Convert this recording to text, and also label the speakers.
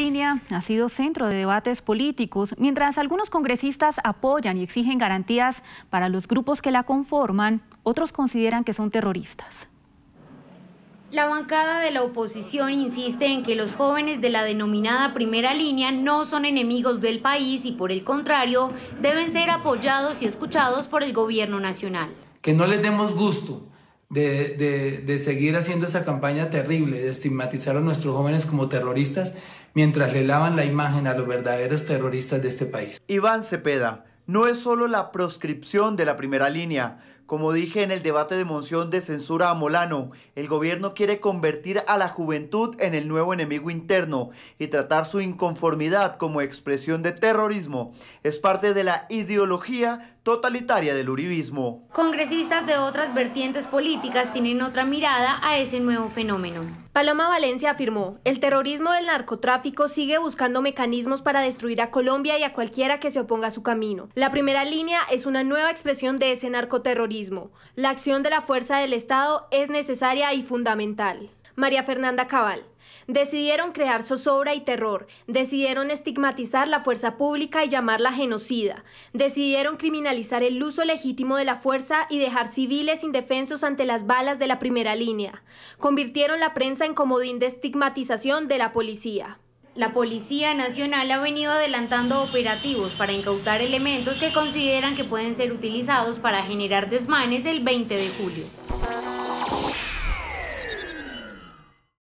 Speaker 1: línea ha sido centro de debates políticos, mientras algunos congresistas apoyan y exigen garantías para los grupos que la conforman, otros consideran que son terroristas.
Speaker 2: La bancada de la oposición insiste en que los jóvenes de la denominada primera línea no son enemigos del país y por el contrario deben ser apoyados y escuchados por el gobierno nacional.
Speaker 3: Que no les demos gusto de, de, seguir haciendo esa campaña terrible de estigmatizar a nuestros jóvenes como terroristas mientras le lavan la imagen a los verdaderos terroristas de este país.
Speaker 4: Iván Cepeda, no es solo la proscripción de la primera línea. Como dije en el debate de moción de censura a Molano, el gobierno quiere convertir a la juventud en el nuevo enemigo interno y tratar su inconformidad como expresión de terrorismo. Es parte de la ideología totalitaria del uribismo.
Speaker 2: Congresistas de otras vertientes políticas tienen otra mirada a ese nuevo fenómeno.
Speaker 5: Paloma Valencia afirmó, el terrorismo del narcotráfico sigue buscando mecanismos para destruir a Colombia y a cualquiera que se oponga a su camino. La primera línea es una nueva expresión de ese narcoterrorismo. La acción de la fuerza del Estado es necesaria y fundamental. María Fernanda Cabal. Decidieron crear zozobra y terror, decidieron estigmatizar la fuerza pública y llamarla genocida, decidieron criminalizar el uso legítimo de la fuerza y dejar civiles indefensos ante las balas de la primera línea. Convirtieron la prensa en comodín de estigmatización de la policía.
Speaker 2: La Policía Nacional ha venido adelantando operativos para incautar elementos que consideran que pueden ser utilizados para generar desmanes el 20 de julio.